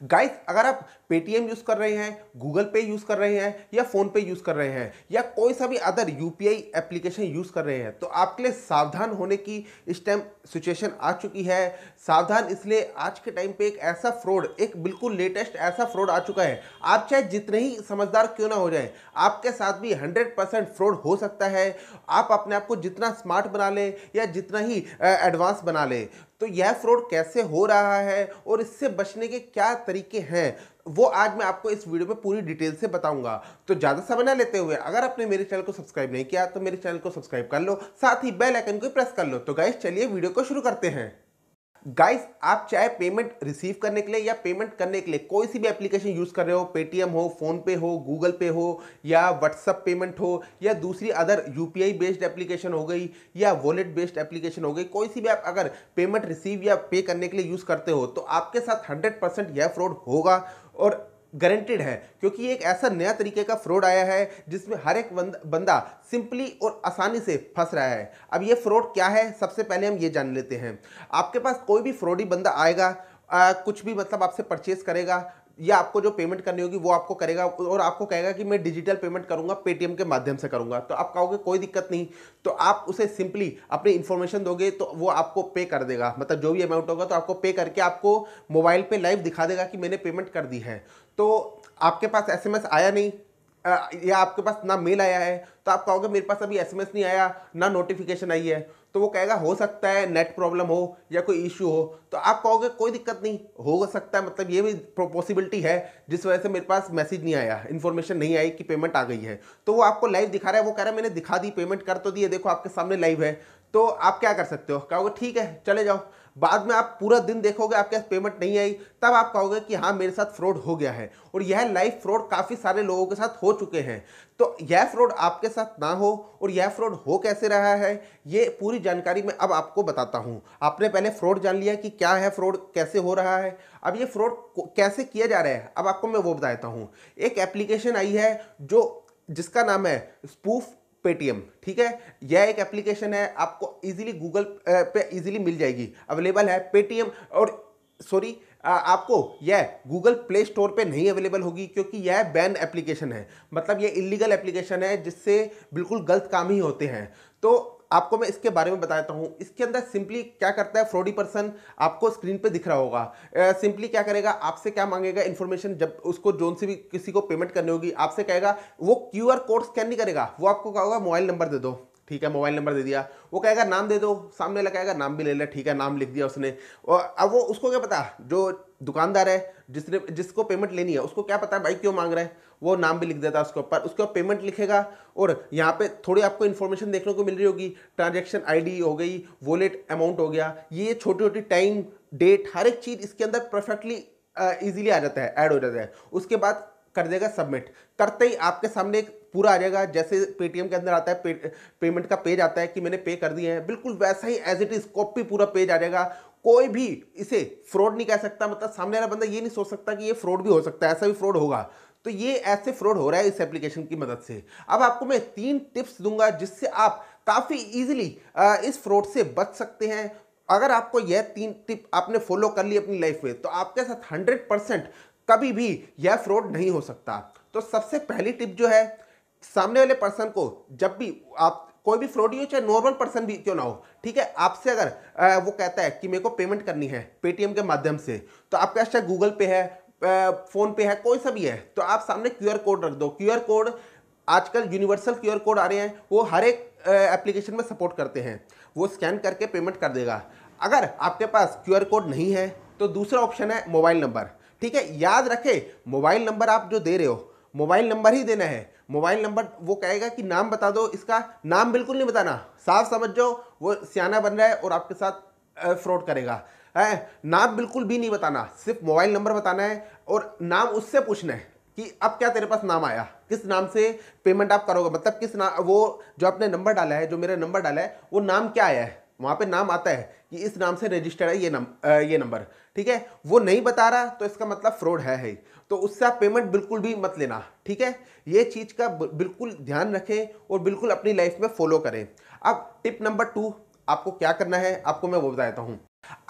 Guys अगर आप Paytm use कर रहे हैं गूगल पे यूज़ कर रहे हैं, या फ़ोन पे यूज़ कर रहे हैं, या कोई सा भी अदर यूपीआई एप्लीकेशन यूज़ कर रहे हैं तो आपके लिए सावधान होने की इस टाइम सिचुएशन आ चुकी है। सावधान इसलिए आज के टाइम पे एक ऐसा फ्रॉड एक बिल्कुल लेटेस्ट ऐसा फ्रॉड आ चुका है। आप चाहे जितने ही समझदार क्यों ना हो जाए, आपके साथ भी हंड्रेड परसेंट फ्रॉड हो सकता है। आप अपने आप को जितना स्मार्ट बना लें, या जितना ही एडवांस बना ले। तो यह फ्रॉड कैसे हो रहा है और इससे बचने के क्या तरीके हैं, वो आज मैं आपको इस वीडियो में पूरी डिटेल से बताऊँगा। तो ज़्यादा समय ना लेते हुए अगर आपने मेरे चैनल को सब्सक्राइब नहीं किया तो मेरे चैनल को सब्सक्राइब कर लो, साथ ही बेल आइकन को प्रेस कर लो। तो गाइस चलिए वीडियो को शुरू करते हैं। गाइस आप चाहे पेमेंट रिसीव करने के लिए या पेमेंट करने के लिए, कोई सी भी एप्लीकेशन यूज़ कर रहे हो पेटीएम हो फ़ोनपे हो गूगल पे हो, या व्हाट्सअप पेमेंट हो, या दूसरी अदर यूपीआई बेस्ड एप्लीकेशन हो गई, या वॉलेट बेस्ड एप्लीकेशन हो गई, कोई सी भी आप अगर पेमेंट रिसीव या पे करने के लिए यूज़ करते हो तो आपके साथ हंड्रेड परसेंट यह फ्रॉड होगा। और गारंटेड है क्योंकि एक ऐसा नया तरीके का फ्रॉड आया है जिसमें हर एक बंदा सिंपली और आसानी से फंस रहा है। अब ये फ्रॉड क्या है? सबसे पहले हम ये जान लेते हैं। आपके पास कोई भी फ्रॉडी बंदा आएगा आ, कुछ भी मतलब आपसे परचेज करेगा या आपको जो पेमेंट करनी होगी वो आपको करेगा और आपको कहेगा कि मैं डिजिटल पेमेंट करूँगा पेटीएम के माध्यम से करूँगा। तो आप कहोगे कोई दिक्कत नहीं। तो आप उसे सिंपली अपनी इन्फॉर्मेशन दोगे तो वो आपको पे कर देगा। मतलब जो भी अमाउंट होगा तो आपको पे करके आपको मोबाइल पे लाइव दिखा देगा कि मैंने पेमेंट कर दी है। तो आपके पास एसएमएस आया नहीं या आपके पास ना मेल आया है तो आप कहोगे मेरे पास अभी एसएमएस नहीं आया, ना नोटिफिकेशन आई है तो वो कहेगा, हो सकता है नेट प्रॉब्लम हो या कोई इश्यू हो। तो आप कहोगे, कोई दिक्कत नहीं, हो सकता है। मतलब ये भी पॉसिबिलिटी है, जिस वजह से मेरे पास मैसेज नहीं आया इन्फॉर्मेशन नहीं आई कि पेमेंट आ गई है। तो वो आपको लाइव दिखा रहा है, वो कह रहा है, मैंने दिखा दी पेमेंट कर तो दी है, देखो आपके सामने लाइव है। तो आप क्या कर सकते हो? कहोगे, ठीक है, चले जाओ। बाद में आप पूरा दिन देखोगे, आपके पास पेमेंट नहीं आई, तब आप कहोगे कि हाँ मेरे साथ फ्रॉड हो गया है। और यह लाइव फ्रॉड काफ़ी सारे लोगों के साथ हो चुके हैं। तो यह फ्रॉड आपके साथ ना हो और यह फ्रॉड हो कैसे रहा है, ये पूरी जानकारी मैं अब आपको बताता हूँ। आपने पहले फ्रॉड जान लिया कि क्या है फ्रॉड कैसे हो रहा है। अब ये फ्रॉड कैसे किया जा रहा है, अब आपको मैं वो बताता हूँ। एक एप्लीकेशन आई है जो, जिसका नाम है स्पूफ पेटीएम, ठीक है? यह एक एप्लीकेशन है, आपको इजीली गूगल पे इजीली मिल जाएगी। अवेलेबल है पेटीएम और सॉरी आपको यह गूगल प्ले स्टोर पे नहीं अवेलेबल होगी क्योंकि यह बैन एप्लीकेशन है। मतलब यह इलीगल एप्लीकेशन है जिससे बिल्कुल गलत काम ही होते हैं। तो आपको मैं इसके बारे में बताता हूँ। इसके अंदर सिंपली क्या करता है, फ्रॉडी पर्सन आपको स्क्रीन पे दिख रहा होगा। सिंपली क्या करेगा, आपसे क्या मांगेगा इन्फॉर्मेशन जब उसको जोन से भी किसी को पेमेंट करनी होगी, आपसे कहेगा, वो क्यूआर कोड स्कैन नहीं करेगा, वो आपको कहोगा मोबाइल नंबर दे दो। ठीक है, मोबाइल नंबर दे दिया। वो कहेगा, नाम दे दो। सामने लगाएगा नाम भी ले ले। ठीक है, नाम लिख दिया उसने। और अब वो, उसको क्या पता, जो दुकानदार है जिसने जिसको पेमेंट लेनी है उसको क्या पता है भाई क्यों मांग रहा है? वो नाम भी लिख देता है उसके ऊपर उसके ऊपर पेमेंट लिखेगा और यहाँ पे थोड़ी आपको इन्फॉर्मेशन देखने को मिल रही होगी। ट्रांजेक्शन आईडी हो गई वॉलेट अमाउंट हो गया ये छोटी छोटी टाइम डेट हर एक चीज़ इसके अंदर परफेक्टली ईजिली आ जाता है ऐड हो जाता है। उसके बाद कर देगा सबमिट करते ही आपके सामने एक पूरा आ जाएगा जैसे पेटीएम के अंदर आता है पे, पेमेंट का पेज आता है कि मैंने पे कर दिए हैं बिल्कुल वैसा ही एज इट इज़ कॉपी पूरा पेज आ जाएगा कोई भी इसे फ्रॉड नहीं कह सकता मतलब सामने वाला बंदा ये नहीं सोच सकता कि ये फ्रॉड भी हो सकता है, ऐसा भी फ्रॉड होगा। तो ये ऐसे फ्रॉड हो रहा है इस एप्लीकेशन की मदद से। अब आपको मैं तीन टिप्स दूँगा जिससे आप काफ़ी इजीली इस फ्रॉड से बच सकते हैं। अगर आपको यह तीन टिप आपने फॉलो कर ली अपनी लाइफ में तो आपके साथ हंड्रेड परसेंट कभी भी यह फ्रॉड नहीं हो सकता। तो सबसे पहली टिप जो है, सामने वाले पर्सन को जब भी आप कोई भी फ्रॉडी हो चाहे नॉर्मल पर्सन भी क्यों ना हो ठीक है? आपसे अगर आ, वो कहता है कि मेरे को पेमेंट करनी है पेटीएम के माध्यम से तो आपके पास चाहे गूगल पे है फ़ोन पे है कोई सा भी है तो आप सामने क्यूआर कोड रख दो। क्यूआर कोड आजकल यूनिवर्सल क्यूआर कोड आ रहे हैं वो हर एक एप्लीकेशन में सपोर्ट करते हैं। वो स्कैन करके पेमेंट कर देगा। अगर आपके पास क्यूआर कोड नहीं है तो दूसरा ऑप्शन है मोबाइल नंबर ठीक है? याद रखे मोबाइल नंबर आप जो दे रहे हो मोबाइल नंबर ही देना है। मोबाइल नंबर वो कहेगा कि नाम बता दो, इसका नाम बिल्कुल नहीं बताना। साफ़ समझ जाओ, वो सियाना बन रहा है और आपके साथ फ्रॉड करेगा। है? नाम बिल्कुल भी नहीं बताना, सिर्फ़ मोबाइल नंबर बताना है और नाम उससे पूछना है कि अब क्या तेरे पास नाम आया? किस नाम से पेमेंट आप करोगे? मतलब किस नाम वो जो आपने नंबर डाला है, जो मेरा नंबर डाला है, वो नाम क्या आया है? वहाँ पे नाम आता है कि इस नाम से रजिस्टर्ड है ये नम ये नंबर ठीक है? वो नहीं बता रहा तो इसका मतलब फ्रॉड है ही। तो उससे आप पेमेंट बिल्कुल भी मत लेना ठीक है? ये चीज़ का बिल्कुल ध्यान रखें और बिल्कुल अपनी लाइफ में फॉलो करें। अब टिप नंबर टू आपको क्या करना है? आपको मैं वो बताता हूँ।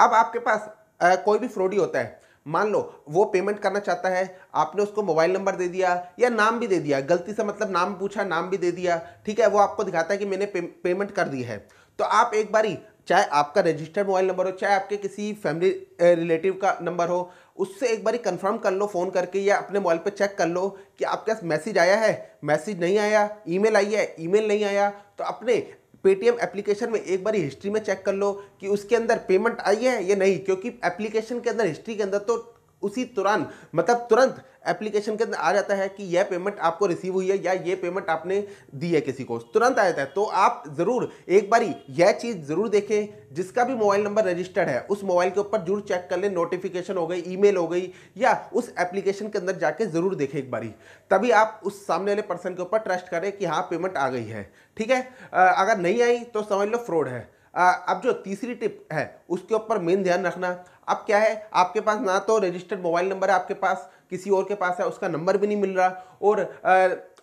अब आपके पास आ, कोई भी फ्रॉडी होता है। मान लो वो पेमेंट करना चाहता है आपने उसको मोबाइल नंबर दे दिया या नाम भी दे दिया। गलती से मतलब नाम पूछा नाम भी दे दिया। ठीक है? वो आपको दिखाता है कि मैंने पे, पेमेंट कर दी है। तो आप एक बारी, चाहे आपका रजिस्टर्ड मोबाइल नंबर हो, चाहे आपके किसी फैमिली रिलेटिव का नंबर हो, उससे एक बारी कंफर्म कर लो फ़ोन करके या अपने मोबाइल पे चेक कर लो कि आपके पास मैसेज आया है मैसेज नहीं आया ईमेल आई है ईमेल नहीं आया तो अपने पेटीएम एप्लीकेशन में एक बार हिस्ट्री में चेक कर लो कि उसके अंदर पेमेंट आई है या नहीं, क्योंकि एप्लीकेशन के अंदर हिस्ट्री के अंदर तो उसी तुरंत मतलब तुरंत एप्लीकेशन के अंदर आ जाता है कि यह पेमेंट आपको रिसीव हुई है या ये पेमेंट आपने दी है किसी को। तुरंत आ जाता है। तो आप ज़रूर एक बारी यह चीज़ ज़रूर देखें, जिसका भी मोबाइल नंबर रजिस्टर्ड है, उस मोबाइल के ऊपर ज़रूर चेक कर लें नोटिफिकेशन हो गई ईमेल हो गई, या उस एप्लीकेशन के अंदर जाके ज़रूर देखें एक बारी। तभी आप उस सामने वाले पर्सन के ऊपर ट्रस्ट करें कि हाँ पेमेंट आ गई है। ठीक है? अगर नहीं आई तो समझ लो फ्रॉड है। अब जो तीसरी टिप है उसके ऊपर मेन ध्यान रखना। अब क्या है आपके पास ना तो रजिस्टर्ड मोबाइल नंबर है आपके पास किसी और के पास है उसका नंबर भी नहीं मिल रहा और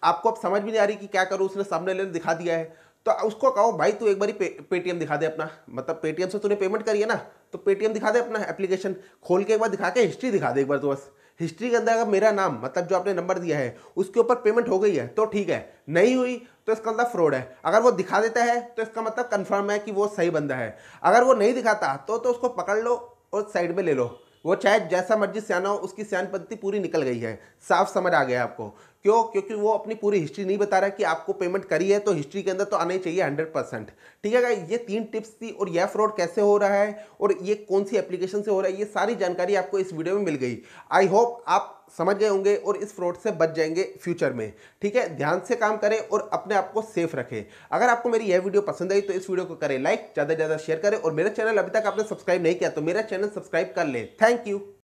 आपको अब समझ भी नहीं आ रही कि क्या करूँ उसने सामने लेने दिखा दिया है। तो उसको कहो भाई तू एक बार पे, पेटीएम दिखा दे अपना। मतलब पेटीएम से तूने पेमेंट करी है ना तो पेटीएम दिखा दे अपना एप्लीकेशन खोल के एक बार दिखा के हिस्ट्री दिखा दे एक बार तो बस। हिस्ट्री के अंदर अगर मेरा नाम मतलब जो आपने नंबर दिया है, उसके ऊपर पेमेंट हो गई है तो ठीक है। नहीं हुई तो इसका मतलब फ्रॉड है। अगर वो दिखा देता है तो इसका मतलब कंफर्म है कि वो सही बंदा है। अगर वो नहीं दिखाता तो तो उसको पकड़ लो और साइड में ले लो। वो चाहे जैसा मर्ज़ी सियाना हो, उसकी सियानपत्ति पूरी निकल गई है। साफ़ समझ आ गया आपको। क्यों? क्योंकि वो अपनी पूरी हिस्ट्री नहीं बता रहा कि आपको पेमेंट करी है तो हिस्ट्री के अंदर तो आना ही चाहिए हंड्रेड परसेंट ठीक है ये तीन टिप्स थी और यह फ्रॉड कैसे हो रहा है और ये कौन सी एप्लीकेशन से हो रहा है, ये सारी जानकारी आपको इस वीडियो में मिल गई। आई होप आप समझ गए होंगे और इस फ्रॉड से बच जाएँगे फ्यूचर में। ठीक है? ध्यान से काम करें और अपने आप को सेफ़ रखें। अगर आपको मेरी यह वीडियो पसंद आई तो इस वीडियो को करें लाइक ज़्यादा से ज़्यादा शेयर करें और मेरा चैनल अभी तक आपने सब्सक्राइब नहीं किया तो मेरा चैनल सब्सक्राइब कर ले। Thank you